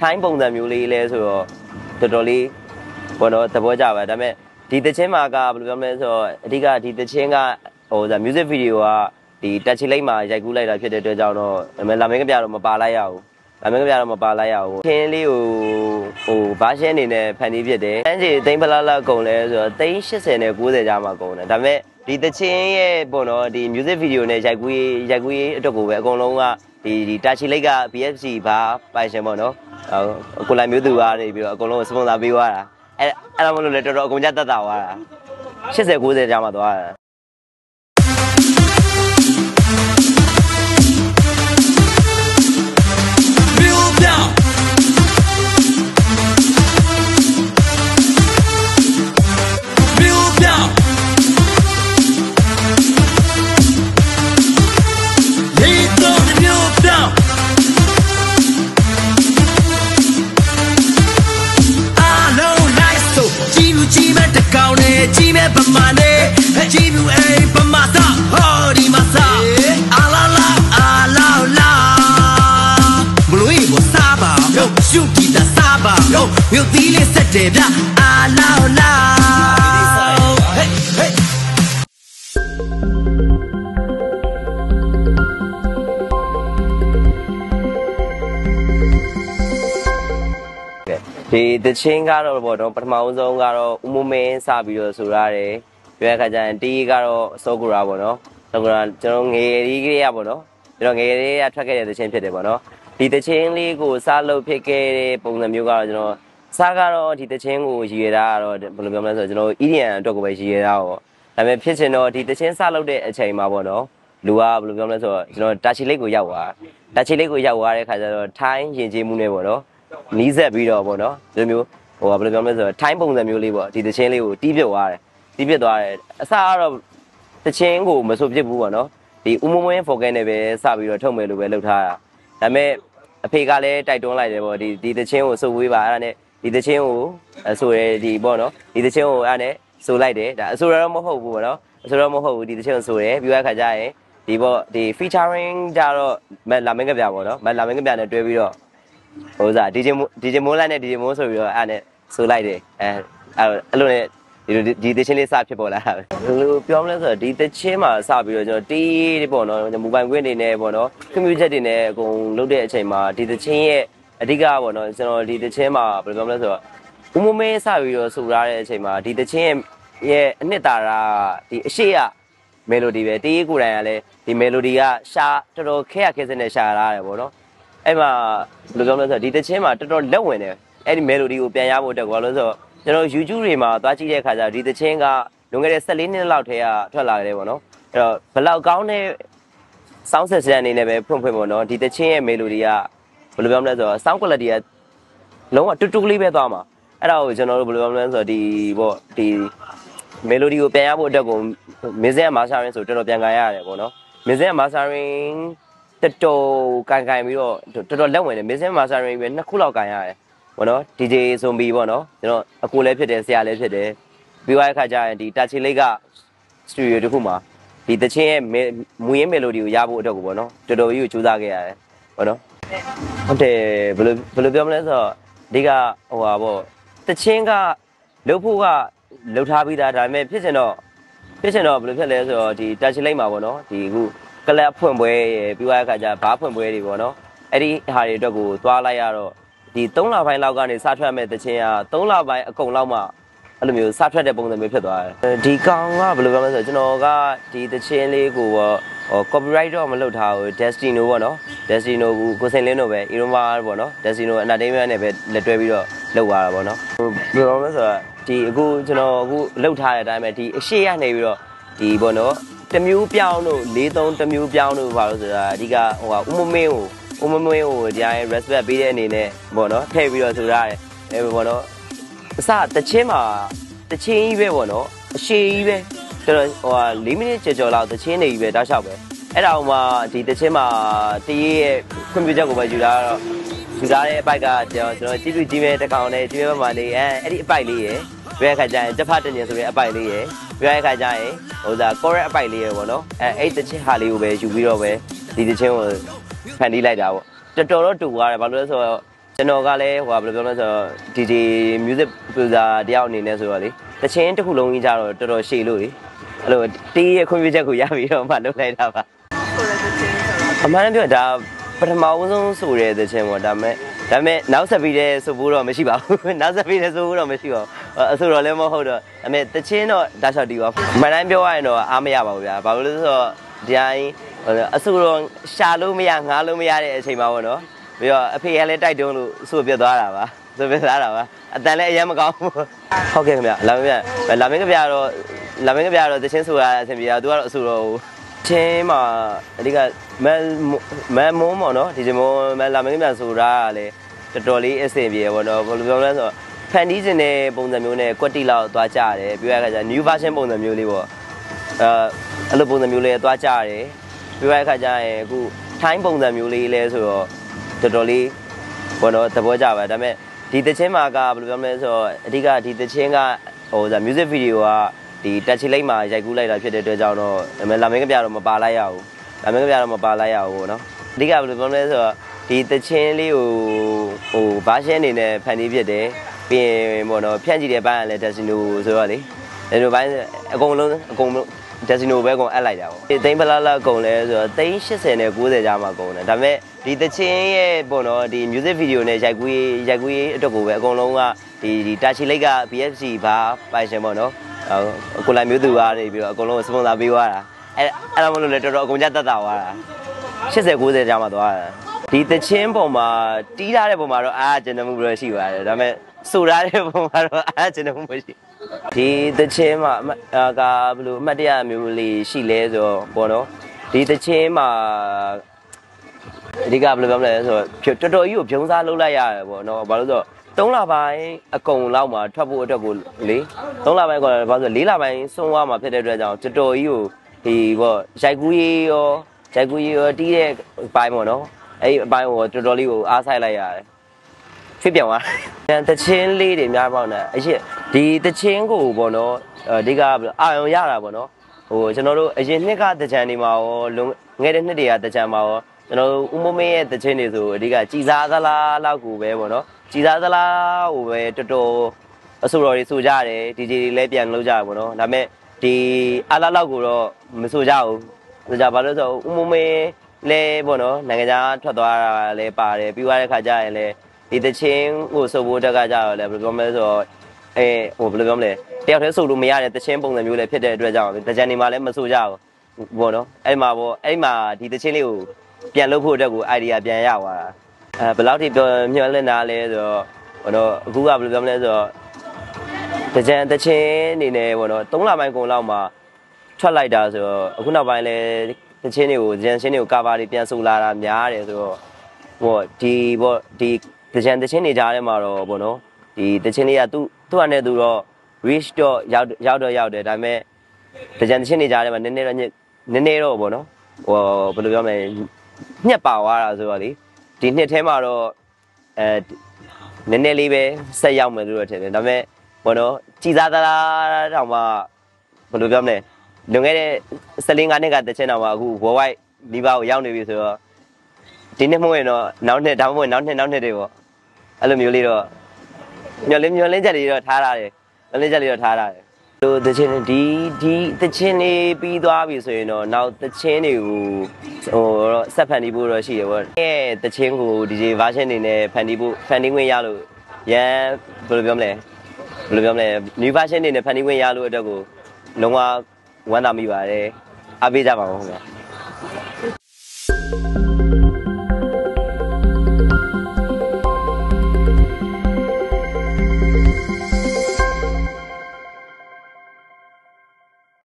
ထိုင်းပုံစံမျိုးလေးလဲဆိုတော့တော်တော်လေးဘောနော်သဘောကျပါဒါပေမဲ့ဒီတချင်းမှာကဘယ်လိုပြောမလဲဆိုတော့အဓိကဒီတချင်းကဟိုဒါ music video ကဒီတက်ချီလိုက်မှာရိုက်ကူးလိုက်တာဖြစ်တဲ့အတွက်ကြောင့်တော့လာမင်းကပြတော့မပါလိုက်ရဘူး လာမင်းကပြတော့မပါလိုက်ရဘူးချင်းလေးကိုဟိုဘာရှင်းအနေနဲ့ဖန်တီးဖြစ်တယ်တန်းကြီးသိန်းပလာလာကုန်လဲဆိုတော့သိန်း80နဲ့90ကြားမှာကုန်တယ်ဒါပေမဲ့ဒီတချင်းရဲ့ပေါ့နော်ဒီ music video နဲ့ရိုက်ကူးရေးရိုက်ကူးရေးအတွက်ကိုပဲအကုန်လုံးကဒီဒီတာချီလိတ်က BFC ဘာပိုင်ရှင်ပေါ့နော်ဟိုကိုလိုက်မျိုးသူကနေပြီးတော့အကုန်လုံးစပွန်ဆာပေးသွားတာအဲ့အဲ့ဒါမလို့လေတော်တော်အကုန်ကြတက်တာသွားတာ80 90ကြားမှာသွားတာ ပမာနဲ့ကြည့်ဘူးအိမ်ပမာသာဟောဒီမှာသာအာလာလာအာလာလာဘလို့ရေကိုစားပါယောရှုတီတာစားပါယောမြို့သီးလေးဆက်တယ်ဗျအာလာလာ ဒီတချင်းကတော့ပေါ့နော်ပထမဦးဆုံးကတော့ဦးမမင်းစပြီးတော့ဆိုရတယ်ပြောရခါကျရင်တီးကတော့အစောကူရာပေါ့နော်စောကူရာကျွန်တော်ငယ်လေးကလေးရပေါ့နော်ကျွန်တော်ငယ်လေးကထွက်ခဲ့တဲ့တချင်းဖြစ်တယ်ပေါ့နော်ဒီတချင်းလေးကိုစားလုပ်ဖြစ်ခဲ့တဲ့ပုံစံမျိုးကတော့ကျွန်တော်စားကတော့ဒီတချင်းကိုရည်ရတာကတော့ဘယ်လိုပြောမလဲဆိုတော့ကျွန်တော် EDM အတွက်ကိုပဲရည်ရတာပေါ့ဒါပေမဲ့ဖြစ်ချင်တော့ဒီတချင်းစားလုပ်တဲ့အချိန်မှာပေါ့နော်လူကဘယ်လိုပြောမလဲဆိုတော့ကျွန်တော်တာချီလိတ်ကိုရောက်သွားတာချီလိတ်ကိုရောက်သွားတဲ့ခါကျတော့ထိုင်းရင်ကျေးမှုနဲ့ပေါ့နော် နီးစက်ပြီးတော့ပေါ့နော်ဒီလိုမျိုးဟိုဘယ်လိုပြောမလဲဆိုတော့ထိုင်းပုံစံမျိုးလေးပေါ့ဒီတချင်းလေးကိုတီးပြစ်သွားတယ်တီးပြစ်သွားတယ်အစကတော့တချင်းကိုမဆိုဖြစ်ဘူးပေါ့နော်ဒီဥမမွင်းဖော်ကဲနဲ့ပဲစပြီးတော့ထုတ်မယ်လို့ပဲလုပ်ထားတာဒါပေမဲ့အဖေကလည်းတိုက်တွန်းလိုက်တယ်ပေါ့ဒီဒီတချင်းကိုစုပ်ဝေးပါအဲ့ဒါနဲ့ဒီတချင်းကိုအဆိုရဒီပေါ့နော်ဒီတချင်းကိုအဲ့ဒါနဲ့ဆိုလိုက်တယ်ဒါအဆိုရတော့မဟုတ်ဘူးပေါ့နော်အဆိုရတော့မဟုတ်ဘူးဒီတချင်းကိုဆိုတယ်ပြီးရခါကျရင်ဒီပေါ့ဒီ featuring ကြတော့မလာမင်းကပြပေါ့နော်မလာမင်းကပြနဲ့တွဲပြီးတော့ ဟိုစား DJ မိုး DJ မိုးလိုက်နဲ့ DJ မိုးဆိုပြီးတော့အဲ့နဲ့ဆိုလိုက်တယ်အဲအဲ့လိုနဲ့ဒီလိုဒီတချင်းလေးစဖြစ်ပေါ်လာတာပဲဘယ်လိုပြောမလဲဆိုတော့ဒီတချင်းမှာစပြီးတော့ကျွန်တော်တီးတွေပေါ့နော်မိုဘိုင်ကွင်းတွေနဲ့ပေါ့နော်ကွန်ပျူတာတွေနဲ့အကုန်လုပ်တဲ့အချိန်မှာဒီတချင်းရဲ့အဓိကပေါ့နော်ကျွန်တော်ဒီတချင်းမှာဘယ်လိုပြောမလဲဆိုတော့ဦးမမဲစပြီးတော့ဆိုရတဲ့အချိန်မှာဒီတချင်းရဲ့အနှစ်သာရဒီအရှိရမယ်လိုဒီပဲတေးကိုယ်တိုင်ကလည်းဒီမယ်လိုဒီကရှာတော်တော်ခဲရခဲစနဲ့ရှာလာတယ်ပေါ့နော် အဲ့မှာဘယ်လိုပြောမလဲဆိုတော့ဒီတချင်းမှာတော်တော်လက်ဝင်တယ်အဲ့ဒီမယ်လိုဒီကိုပြန်ရဖို့တက်ကွာလို့ဆိုတော့ကျွန်တော် YouTube တွေမှာသွားကြည့်တဲ့အခါကျတော့ဒီတချင်းကလွန်ခဲ့တဲ့14နှစ်လောက်ထဲကထွက်လာတယ်ပေါ့နော်အဲ့တော့ဘယ်လောက်ကောင်းတဲ့ sound system အနေနဲ့ပဲဖွင့်ဖွင့်ပေါ့နော်ဒီတချင်းရဲ့ melody ကဘယ်လိုပြောမလဲဆိုတော့ sound quality ကလုံးဝတူတူလေးပဲသွားမှာအဲ့ဒါကိုကျွန်တော်တို့ဘယ်လိုပြောမလဲဆိုတော့ဒီပေါ့ဒီ melody ကိုပြန်ရဖို့အတွက်ကို music mastering ဆိုတော်တော်ပြန်ကန်ရတယ်ပေါ့နော် music mastering တော်တော်ကန်ကန်ပြီးတော့တော်တော်လက်ဝင်တယ် music mastering ပဲနှစ်ခုလောက်ကန်ရတယ်ပေါ့နော် DJ zombie ပေါ့နော်ကျွန်တော်အကိုလည်းဖြစ်တယ်ဆရာလည်းဖြစ်တယ်ပြီးသွားတဲ့ခါကျရင်ဒီ touch လေးက studio တစ်ခုမှာဒီတချင်းရဲ့မူရင်း melody ကိုရဖို့အတွက်ကိုပေါ့နော်တော်တော်ကြီးကိုကြိုးစားခဲ့ရတယ်ပေါ့နော်ဟုတ်တယ်ဘယ်လိုဘယ်လိုပြောမလဲဆိုတော့အဓိကဟိုပါပေါ့တချင်းကလုပ်ဖို့ကလုပ်ထားပြီးသားဒါပေမဲ့ဖြစ်ချင်တော့ဖြစ်ချင်တော့ဘယ်လိုဖြစ်လဲဆိုတော့ဒီ touch လိမ့်မှာပေါ့နော်ဒီအခု ကလပ်ဖွင့်ပွဲရယ်ပြီးသွားတဲ့အခါကျဘားဖွင့်ပွဲတွေပေါ့နော်အဲ့ဒီဟာတွေအတွက်ကိုသွားလိုက်ရတော့ဒီ3လပိုင်းလောက်ကနေစထွက်မဲ့တချင်းက3လပိုင်းအကုန်လောက်မှအဲ့လိုမျိုးစထွက်တဲ့ပုံစံမျိုးဖြစ်သွားတယ်ဒီကောင်ကဘယ်လိုပြောမလဲဆိုတော့ကျွန်တော်ကဒီတချင်းလေးကိုပေါ့ဟို copyright တော့မလုပ်ထားဘူး Destino ပေါ့နော် Destino ကိုကိုစင်လင်းတို့ပဲ Iroma ပေါ့နော် Destino Entertainment နဲ့ပဲလက်တွဲပြီးတော့လုပ်သွားတာပေါ့နော်ဘယ်လိုပြောမလဲဆိုတော့ဒီအခုကျွန်တော်အခုလုပ်ထားတဲ့အတိုင်းပဲဒီအရှိရနေပြီးတော့ဒီပေါ့နော် တမျိုးပြောင်းတို့၄၃တမျိုးပြောင်းတို့ဘာလို့ဆိုတာအဓိကဟိုကဥမမင်းကိုဥမမင်းကိုဒီအရင် respect ပေးတဲ့အနေနဲ့ပေါ့နော်ထည့်ပြီးတော့ဆိုရတယ်အဲပေါ့နော်အစတချင်းမှာတချင်းကြီးပဲပေါ့နော်အရှိကြီးပဲကျွန်တော်ဟိုဟာ၄မိနစ်ကြော်ကြော်လောက်တချင်းနေကြီးပဲတောက်လျှောက်ပဲအဲ့ဒါမှဒီတချင်းမှာတရေးရဲ့ခွင့်ပြုချက်ကိုပဲယူလာတော့ယူလာတဲ့အပိုက်ကကျွန်တော်ကျွန်တော်ကြည့်ကြည့်ကြီးပဲတစ်ကောင်နဲ့ကြီးပဲမှလေးအဲအဲ့ဒီအပိုက်လေးရယ် ပြရခါကျရင်တက်ဖတ်တင်နေဆိုတဲ့အပိုက်လေးရယ်ပြရခါကျရင်ဟိုစား correct အပိုက်လေးရယ်ပေါ့နော်အဲအဲ့တချင်းဟာလေးကိုပဲယူပြီးတော့ပဲဒီတချင်းကိုဖန်တီးလိုက်တာပေါ့တော်တော်တော့တူသွားတယ်ဘာလို့လဲဆိုတော့ကျွန်တော်ကလည်းဟိုဘယ်လိုပြောမလဲဆိုတော့ DJ music producer တယောက်အနေနဲ့ဆိုတော့လေတချင်းတစ်ခုလုံးကြီးကြတော့တော်တော်ရှည်လို့လေအဲ့လိုတီးရဲ့ခွင့်ပြုချက်ကိုရပြီးတော့မှလုပ်လိုက်တာပါကိုလည်းတစ်ချင်းဆိုတော့အမှန်တမ်းပြောဒါပထမဦးဆုံးဆိုတဲ့သချင်းပေါ့ဒါပေမဲ့ ဒါပေမဲ့နောက်ဆက်ပြီးတဲ့ဆိုဖို့တော့မရှိပါဘူးနောက်ဆက်ပြီးတဲ့ဆိုဖို့တော့မရှိပါဘူးအဆိုတော့လည်းမဟုတ်တော့ဒါပေမဲ့သချင်းတော့ဒါလျှောက်တီးပါအမှန်တမ်းပြောရရင်တော့အားမရပါဘူးဗျာဘာလို့လဲဆိုတော့ဒီတိုင်းအဆိုတော့ရှာလို့မရငားလို့မရတဲ့အချိန်မှာပေါ့နော်ပြီးတော့အဖေကလည်းတိုက်တွန်းလို့အဆိုပြတ်သွားတာပါဆိုပြတ်သွားတာပါအတန်လည်းအရင်မကောင်းဘူးဟုတ်ကဲ့ခင်ဗျလာမင်းဗျလာမင်းကဗျတော့လာမင်းကဗျတော့သချင်းဆိုရအဆင်ပြေတာသူကတော့အဆိုတော့ ချင်းမှာအဓိကမန်မန်မုံပေါ့နော်ဒီဂျမုံမန်လာမင်းမြန်ဆိုတာကလည်းတော်တော်လေးအဆင်ပြေပေါ့နော်ဘယ်လိုပြောမလဲဆိုတော့ဖန်တီးခြင်းတဲ့ပုံစံမျိုးနဲ့ကွက်တီလောက်သွားကြတယ်ပြောရခါကျ new version ပုံစံမျိုးလေးပေါ့အဲအဲ့လိုပုံစံမျိုးလေးသွားကြတယ်ပြောရခါကျရင်အခုထိုင်းပုံစံမျိုးလေးလဲဆိုတော့တော်တော်လေးဘောနော်သဘောကျပါဒါပေမဲ့ဒီတချင်းမှာကဘယ်လိုပြောမလဲဆိုတော့အဓိကဒီတချင်းကဟိုဇာ music video က ဒီတက်ချီလိတ်မှာရိုက်ကူးလိုက်တာဖြစ်တဲ့အတွက်ကြောင့်တော့ဒါပေမဲ့လာမင်းကပြတော့မပါလိုက်ရဘူးလာမင်းကပြတော့မပါလိုက်ရဘူးပေါ့နော်အဓိကဘယ်လိုပြောမလဲဆိုတော့ဒီတချင်းလေးကိုဟိုဘာရှင်းအနေနဲ့ဖန်တီးဖြစ်တယ်ပြီးရင်ပေါ့နော်ဖြန့်ကြည့်တဲ့ဘိုင်းကလည်းတက်စီနိုဆိုတော့လေဒီလိုဘိုင်းအကုန်လုံးအကုန်လုံးတက်စီနိုပဲကုန်အပ်လိုက်တာပေါ့ဒီသိန်းဖလားလားကုန်လဲဆိုတော့သိန်း80နဲ့90ကြားမှာကုန်တယ်ဒါပေမဲ့ဒီတချင်းရဲ့ပေါ့နော်ဒီ music video နဲ့ရိုက်ကူးရေးရိုက်ကူးရေးအတွက်ကိုပဲအကုန်လုံးကဒီဒီတာချီလိတ်က BFC ဘာပိုင်ရှင်ပေါ့နော် ကိုလိုက်မျိုးသူကားနေပြီးတော့အကုန်လုံးစပွန်ဆာပေးသွားတာအဲအဲ့ဒါမလို့လေတော်တော်အကုန်ကြတက်တာသွားတာ80 90ကြာမှသွားတာဒီတချင်းပုံမှာတီးထားတဲ့ပုံမှာတော့အားကျင်မှုပဲရှိပါတယ်ဒါပေမဲ့ဆိုထားတဲ့ပုံမှာတော့အားကျင်မှုမရှိဒီတချင်းမှာအာကဘယ်လိုအမှတ်တရမျိုးလေးရှိလဲဆိုတော့ပေါ့နော်ဒီတချင်းမှာအဓိကဘယ်လိုပြောမလဲဆိုတော့တော်တော်ကြီးကိုဖြုံးစားလုပ်လိုက်ရတယ်ပေါ့နော်ဘာလို့ဆိုတော့ 3လပိုင်းအကုံလောက်မှာထွက်ဖို့အတွက်ကိုလေ3လပိုင်းကဘာလို့ဆို4လပိုင်းဆုံးသွားမှာဖြစ်တဲ့အတွက်ကြောင့်တော်တော်ကြီးကိုဒီပေါ့ရိုက်ကူးရေးရောရိုက်ကူးရေးရောတီးတဲ့ပိုင်းပေါ့နော်အဲ့ဒီအပိုင်းကိုတော်တော်လေးကိုအားဆိုင်လိုက်ရတယ်ဖြစ်ပြန်သွားတယ်တချင်းလေးတွေများပေါက်နေအရင်ဒီတချင်းကိုပေါ့နော်အဓိကအာရုံရတာပေါ့နော်ဟိုကျွန်တော်တို့အရင်နှစ်ကတကြံနေမှာရောလွန်ငယ်တဲ့နှစ်တွေကတကြံမှာရောကျွန်တော်တို့ဦးမမင်းရဲ့တချင်းတွေဆိုအဓိကကြည်စားသလားလောက်ကိုပဲပေါ့နော် ကြည်စားသလားဟိုပဲတော်တော်အဆိုတော်တွေဆိုကြတယ်ဒီဒီတွေလည်းပြန်လုပ်ကြတယ်ပေါ့နော်ဒါပေမဲ့ဒီအလားလောက်ကိုတော့မဆိုကြဘူးဆိုကြဘာလို့ဆိုဦးမမင်းလဲပေါ့နော်နိုင်ငံခြားထွက်သွားတာလည်းပါတယ်ပြီးသွားတဲ့ခါကျရင်လည်းဒီတချင်းကိုဆိုဖို့တက်ကကြတော့လည်းဘယ်လိုပြောမလဲဆိုတော့အဲဟိုဘယ်လိုပြောမလဲတယောက်တည်းဆိုလို့မရတဲ့တချင်းပုံစံမျိုးလည်းဖြစ်တဲ့အတွက်ကြောင့်တကြံနေမှာလည်းမဆိုကြဘူးပေါ့နော်အဲ့မှာပေါ့အဲ့မှာဒီတချင်းလေးကိုပြန်လုပ်ဖို့အတွက်ကို idea ပြန်ရသွားတာ အဲဘယ်လောက်ထိပြောမျှော်လင့်တာလဲဆိုတော့ဟိုတော့အခုကဘယ်လိုပြောမလဲဆိုတော့တကြံတချင်းအနေနဲ့ပေါ့နော်3လပိုင်းကုန်လောက်မှာထွက်လိုက်တာဆိုတော့အခုနောက်ပိုင်းလဲတချင်းတွေကိုတကြံချင်းတွေကို cover တွေပြန်ဆိုလာတာများတယ်ဆိုတော့ဟိုဒီပေါ့ဒီတကြံတချင်းတွေကြားထဲမှာတော့ပေါ့နော်ဒီတချင်းလေးကသူ့သူ့အနေနဲ့သူတော့ reach တော့ရောက်ရောက်တော့ရောက်တယ်ဒါပေမဲ့တကြံတချင်းတွေကြားထဲမှာနည်းနည်းတော့ညစ်နည်းနည်းတော့ပေါ့နော်ဟိုဘယ်လိုပြောမလဲညက်ပါသွားတာဆိုတော့လေ ဒီနှစ်ထဲမှာတော့အဲနည်းနည်းလေးပဲဆက်ရောက်မယ်လို့တော့ထင်တယ်ဒါပေမဲ့ဘောနော်ကြည်စားသလားတောင်မှဘယ်လိုပြောမလဲလွန်ခဲ့တဲ့14ငါးနှစ်ကတချင်းတောင်မှအခု worldwide ဒီပါကိုရောက်နေပြီဆိုတော့ဒီနှစ်မဟုတ်ရင်တော့နောက်နှစ်ဒါမှမဟုတ်နောက်နှစ်နောက်နှစ်တွေပေါ့အဲ့လိုမျိုးလေးတော့ညှော်လင်းညှော်လင်းချက်တွေတော့ထားရတယ်ညှော်လင်းချက်တွေတော့ထားရတယ် လိုတချင်းဒီဒီတချင်းလေးပြီးသွားပြီဆိုရင်တော့နောက်တချင်းတွေကိုဟိုတော့ဆက်ဖန်တီးဖို့တော့ရှိတယ်ပေါ့အဲတချင်းကို DJ version နေနဲ့ဖန်တီးဖို့ဖန်တီးခွင့်ရလို့ရန်ဘယ်လိုပြောမလဲဘယ်လိုပြောမလဲ new version နေနဲ့ဖန်တီးခွင့်ရလို့အတွက်ကိုလုံးဝဝမ်းသာမိပါတယ်အားပေးကြပါဦးခင်ဗျာ